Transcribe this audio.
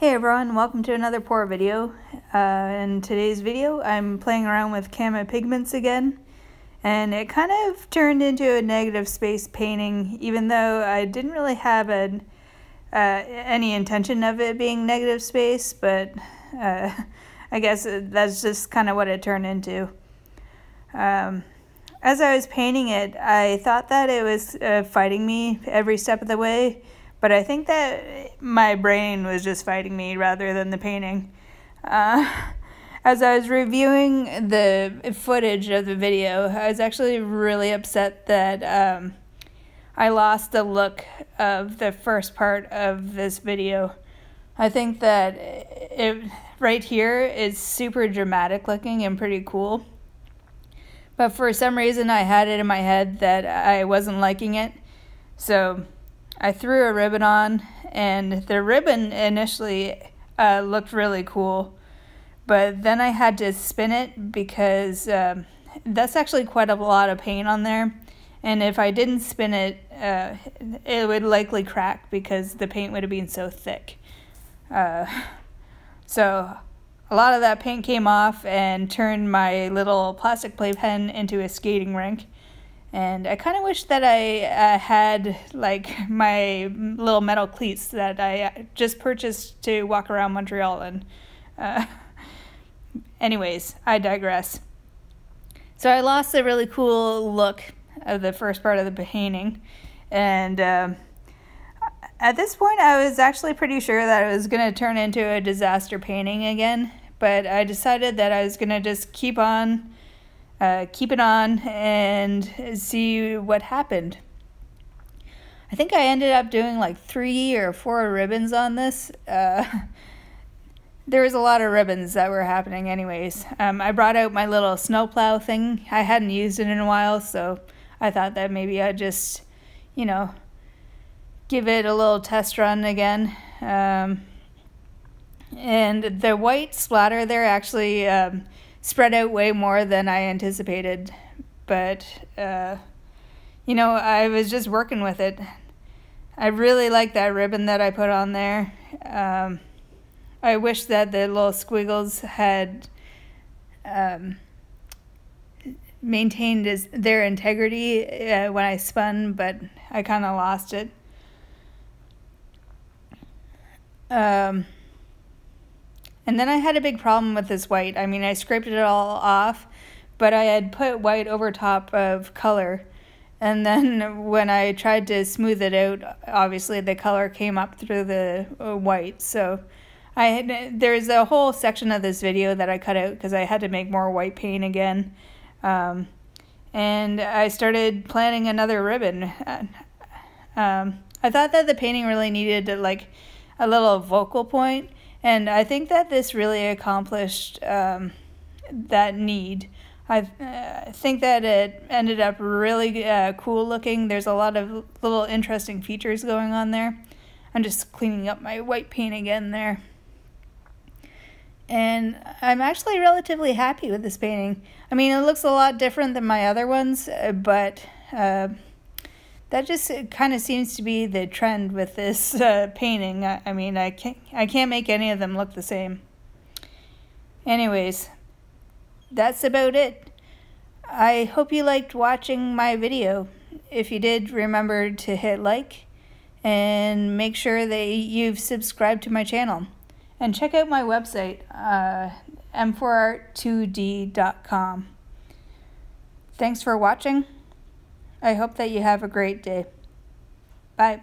Hey everyone, welcome to another pour video. Uh, in today's video, I'm playing around with Kama Pigments again, and it kind of turned into a negative space painting, even though I didn't really have a, uh, any intention of it being negative space, but uh, I guess that's just kind of what it turned into. Um, as I was painting it, I thought that it was uh, fighting me every step of the way, but I think that my brain was just fighting me rather than the painting. Uh, as I was reviewing the footage of the video, I was actually really upset that um, I lost the look of the first part of this video. I think that it right here is super dramatic looking and pretty cool. But for some reason I had it in my head that I wasn't liking it. So I threw a ribbon on, and the ribbon initially uh, looked really cool, but then I had to spin it because um, that's actually quite a lot of paint on there. And if I didn't spin it, uh, it would likely crack because the paint would have been so thick. Uh, so a lot of that paint came off and turned my little plastic playpen into a skating rink and I kind of wish that I uh, had like my little metal cleats that I uh, just purchased to walk around Montreal in. Uh, anyways, I digress. So I lost the really cool look of the first part of the painting, and um, at this point, I was actually pretty sure that it was going to turn into a disaster painting again. But I decided that I was going to just keep on uh, keep it on and see what happened. I think I ended up doing like three or four ribbons on this. Uh, there was a lot of ribbons that were happening, anyways. Um, I brought out my little snowplow thing. I hadn't used it in a while, so I thought that maybe I'd just, you know, give it a little test run again. Um, and the white splatter there actually. Um, spread out way more than I anticipated. But, uh, you know, I was just working with it. I really like that ribbon that I put on there. Um, I wish that the little squiggles had um, maintained his, their integrity uh, when I spun, but I kind of lost it. Um, and then I had a big problem with this white. I mean, I scraped it all off, but I had put white over top of color. And then when I tried to smooth it out, obviously the color came up through the uh, white. So I had, there's a whole section of this video that I cut out because I had to make more white paint again. Um, and I started planning another ribbon. Um, I thought that the painting really needed like a little vocal point and I think that this really accomplished um, that need. I uh, think that it ended up really uh, cool looking. There's a lot of little interesting features going on there. I'm just cleaning up my white paint again there. And I'm actually relatively happy with this painting. I mean, it looks a lot different than my other ones, uh, but uh, that just kind of seems to be the trend with this uh, painting. I, I mean, I can't I can't make any of them look the same. Anyways, that's about it. I hope you liked watching my video. If you did, remember to hit like and make sure that you've subscribed to my channel. And check out my website, uh, em4art2d.com. Thanks for watching. I hope that you have a great day. Bye.